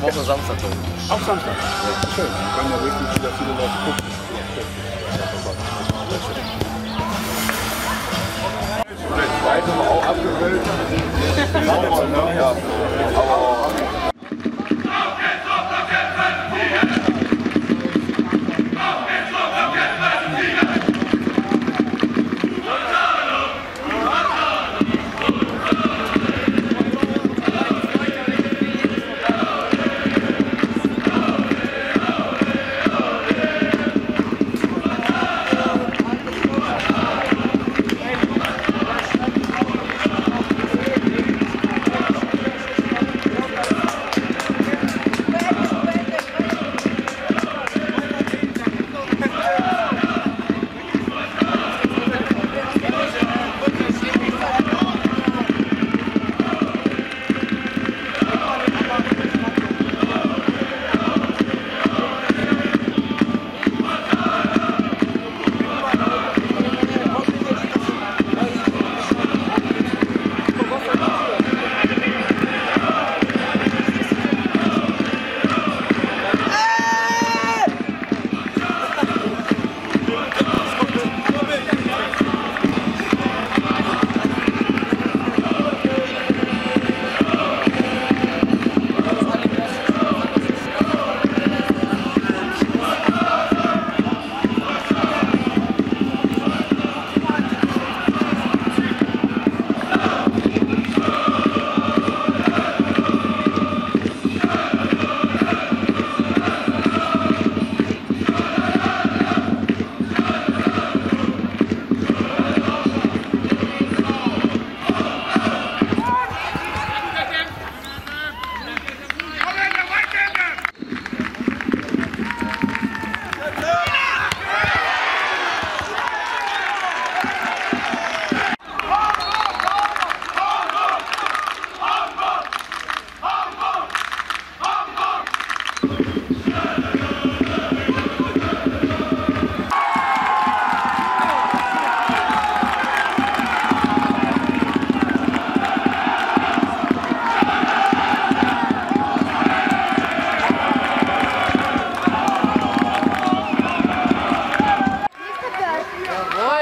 nächste Woche Samstag. Auch Samstag? Ja, schön. Dann können ja wirklich wieder viele Leute gucken. Zweite war auch abgewählt. Ja. Good boy.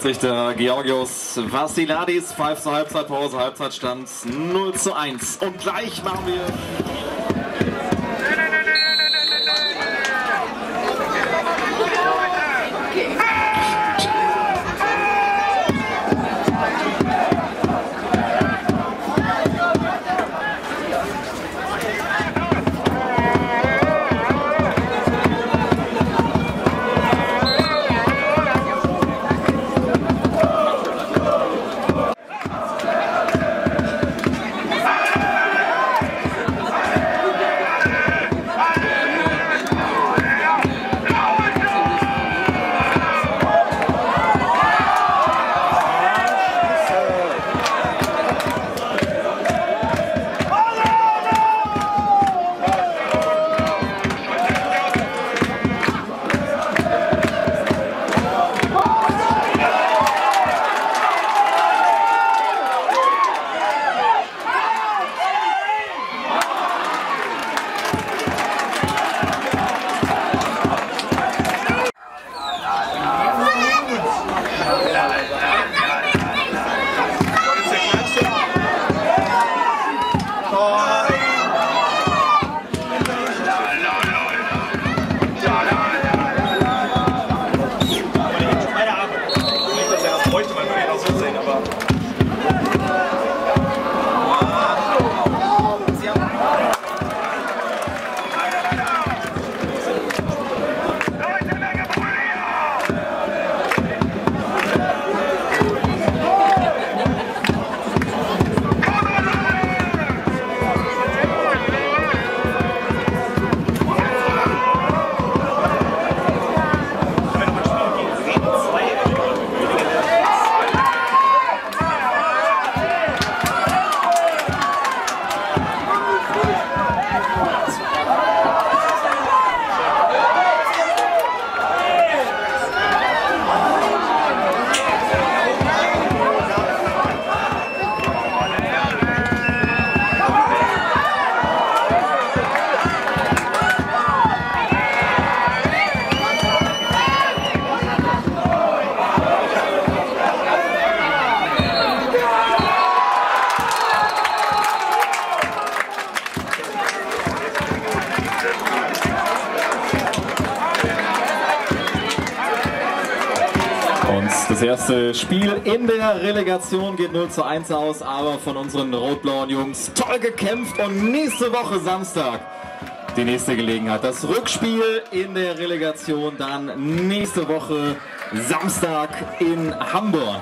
Schiedsrichter Georgios Vassiladis pfeift zur Halbzeitpause, Halbzeitstand 0 zu 1. Und gleich machen wir Thank you. Erste Spiel in der Relegation geht 0 zu 1 aus, aber von unseren rot-blauen Jungs toll gekämpft und nächste Woche Samstag die nächste Gelegenheit. Das Rückspiel in der Relegation dann nächste Woche Samstag in Hamburg.